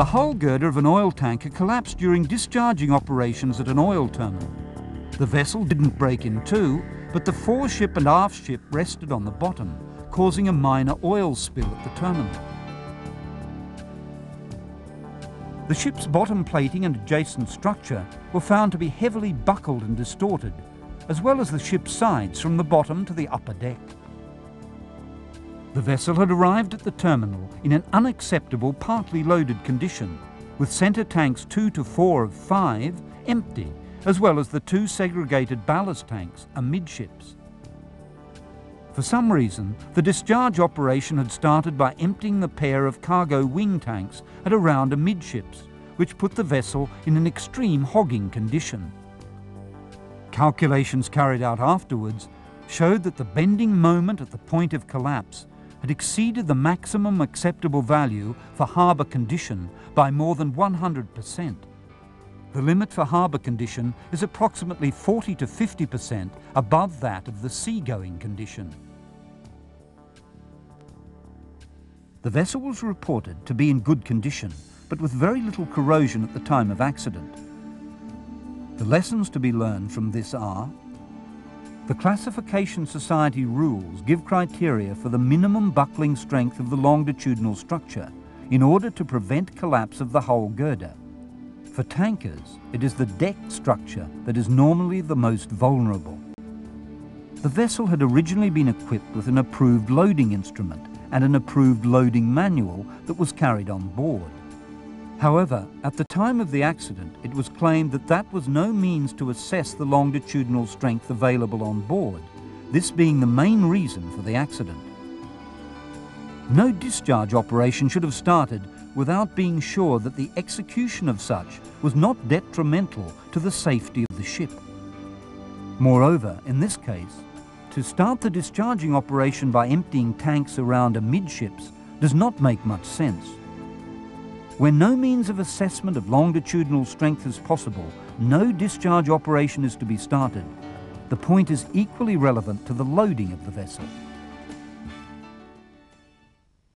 The hull girder of an oil tanker collapsed during discharging operations at an oil terminal. The vessel didn't break in two, but the foreship and aft ship rested on the bottom, causing a minor oil spill at the terminal. The ship's bottom plating and adjacent structure were found to be heavily buckled and distorted, as well as the ship's sides from the bottom to the upper deck. The vessel had arrived at the terminal in an unacceptable partly loaded condition, with centre tanks 2 to 4 of 5 empty, as well as the two segregated ballast tanks amidships. For some reason, the discharge operation had started by emptying the pair of cargo wing tanks at around amidships, which put the vessel in an extreme hogging condition. Calculations carried out afterwards showed that the bending moment at the point of collapse had exceeded the maximum acceptable value for harbour condition by more than 100%. The limit for harbour condition is approximately 40 to 50% above that of the seagoing condition. The vessel was reported to be in good condition, but with very little corrosion at the time of accident. The lessons to be learned from this are the Classification Society rules give criteria for the minimum buckling strength of the longitudinal structure in order to prevent collapse of the hull girder. For tankers, it is the deck structure that is normally the most vulnerable. The vessel had originally been equipped with an approved loading instrument and an approved loading manual that was carried on board. However, at the time of the accident, it was claimed that that was no means to assess the longitudinal strength available on board, this being the main reason for the accident. No discharge operation should have started without being sure that the execution of such was not detrimental to the safety of the ship. Moreover, in this case, to start the discharging operation by emptying tanks around amidships does not make much sense. Where no means of assessment of longitudinal strength is possible, no discharge operation is to be started. The point is equally relevant to the loading of the vessel.